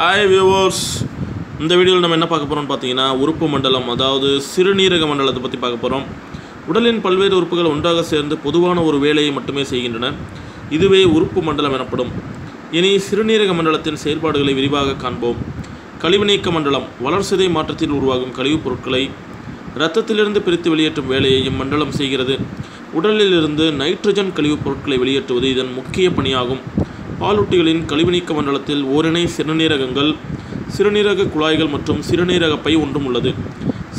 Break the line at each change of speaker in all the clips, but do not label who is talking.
Hi viewers இந்த வீடியோவில் நம்ம என்ன பார்க்க போகிறோம்னு பார்த்தீங்கன்னா உறுப்பு மண்டலம் அதாவது சிறுநீரக மண்டலத்தை பற்றி பார்க்க போகிறோம் உடலின் பல்வேறு உறுப்புகள் ஒன்றாக சேர்ந்து பொதுவான ஒரு வேலையை மட்டுமே செய்கின்றன. இதுவே உறுப்பு மண்டலம் எனப்படும். இனி சிறுநீரக மண்டலத்தின் செயல்பாடுகளை விரிவாக காண்போம். கழிவு நீக்க மண்டலம் வளர்சிதை மாற்றத்தில் உருவாகும் கழிவுப் பொருட்களை இரத்தத்திலிருந்து பிரித்து வெளியேற்றும் வேலையை இம்மண்டலம் செய்கிறது. உடலிலிருந்து நைட்ரஜன் கழிவுப் பொருட்களை வெளியேற்றுவது இதன் முக்கிய பணியாகும். பாலூட்டிகளின் கழிவுநீக்க மண்டலத்தில் ஓரிணை சிறுநீரகங்கள் சிறுநீரக குழாய்கள் மற்றும் சிறுநீரக பை ஒன்றும் உள்ளது.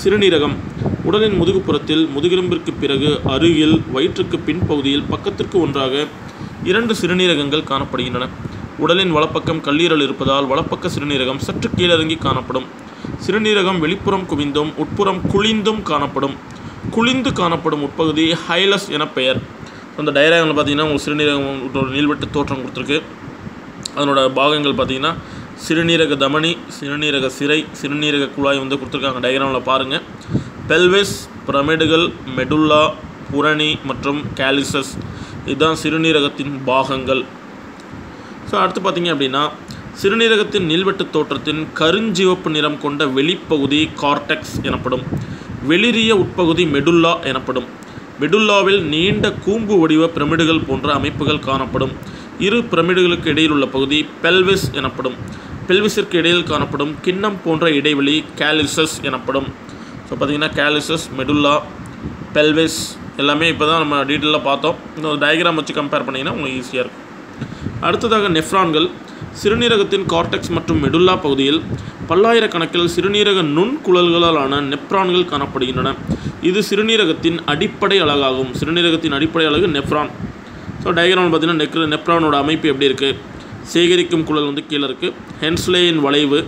சிறுநீரகம் உடலின் முதுகுப்புறத்தில் முதுகெலும்பிற்கு பிறகு அருகில் வயிற்றுக்கு பின்பகுதியில் பக்கத்திற்கு ஒன்றாக இரண்டு சிறுநீரகங்கள் காணப்படுகின்றன. உடலின் வலப்பக்கம் கல்லீரல் இருப்பதால் வலப்பக்க சிறுநீரகம் சற்று கீழிறங்கி காணப்படும். சிறுநீரகம் வெளிப்புறம் குவிந்தும் உட்புறம் குழிந்தும் காணப்படும். குளிந்து காணப்படும் உட்பகுதி ஹைலஸ் என பெயர். அந்த டயராமில் பார்த்தீங்கன்னா உங்களுக்கு சிறுநீரகம் ஒரு நீள்வெட்டு தோற்றம் கொடுத்துருக்கு. அதனோட பாகங்கள் பார்த்தீங்கன்னா சிறுநீரக தமனி சிறுநீரக சிறை சிறுநீரக குழாய் வந்து கொடுத்துருக்காங்க டயக்ராமில் பாருங்கள் பெல்விஸ் பிரமிடுகள் மெடுல்லா புரணி மற்றும் கேலிசஸ் இதுதான் சிறுநீரகத்தின் பாகங்கள். ஸோ அடுத்து பார்த்தீங்க அப்படின்னா சிறுநீரகத்தின் நீள்வெட்டு தோற்றத்தின் கருஞ்சிவப்பு நிறம் கொண்ட வெளிப்பகுதி கார்டெக்ஸ் எனப்படும். வெளிரிய உட்பகுதி மெடுல்லா எனப்படும். மெடுல்லாவில் நீண்ட கூம்பு வடிவ பிரமிடுகள் போன்ற அமைப்புகள் காணப்படும். இரு பிரமிடுகளுக்கு இடையில் உள்ள பகுதி பெல்விஸ் எனப்படும். பெல்விஸிற்கு இடையில் காணப்படும் கிண்ணம் போன்ற இடைவெளி கேலிசஸ் எனப்படும். ஸோ பார்த்தீங்கன்னா கேலிசஸ் மெடுல்லா பெல்விஸ் எல்லாமே இப்போ தான் நம்ம டீட்டெயிலாக பார்த்தோம். இந்த டயக்ராம் வச்சு கம்பேர் பண்ணிங்கன்னா உங்களுக்கு ஈஸியாக இருக்கும். அடுத்ததாக நெஃப்ரான்கள் சிறுநீரகத்தின் கார்டெக்ஸ் மற்றும் மெடுல்லா பகுதியில் பல்லாயிரக்கணக்கில் சிறுநீரக நுண்குழல்களாலான நெப்ரான்கள் காணப்படுகின்றன. இது சிறுநீரகத்தின் அடிப்படை அலகாகும். சிறுநீரகத்தின் அடிப்படை அலகு நெப்ரான் ஸோ டயக்ராம் பார்த்தீங்கன்னா நெக் நெப்ரானோட அமைப்பு எப்படி இருக்குது சேகரிக்கும் குழல் வந்து கீழே இருக்குது ஹென்ஸ்லேயின் வளைவு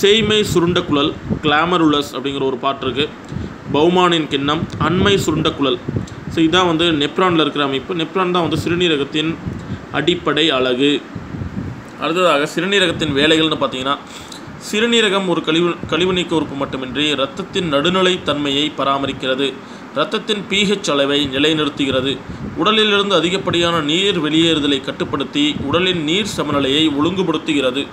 செய்மை சுருண்ட குழல் கிளாமருலஸ் அப்படிங்கிற ஒரு பாட்டு இருக்குது பௌமானின் கிண்ணம் அண்மை சுருண்ட குழல். ஸோ இதான் வந்து நெப்ரானில் இருக்கிற அமைப்பு. நெப்ரான் தான் வந்து சிறுநீரகத்தின் அடிப்படை அலகு. அடுத்ததாக சிறுநீரகத்தின் வேலைகள்னு பார்த்தீங்கன்னா சிறுநீரகம் ஒரு கழிவு கழிவு நீக்க உறுப்பு மட்டுமின்றி இரத்தத்தின் நடுநிலை தன்மையை பராமரிக்கிறது. இரத்தத்தின் பிஹெச் அளவை நிலைநிறுத்துகிறது. உடலிலிருந்து அதிகப்படியான நீர் வெளியேறுதலை கட்டுப்படுத்தி உடலின் நீர் சமநிலையை ஒழுங்குபடுத்துகிறது.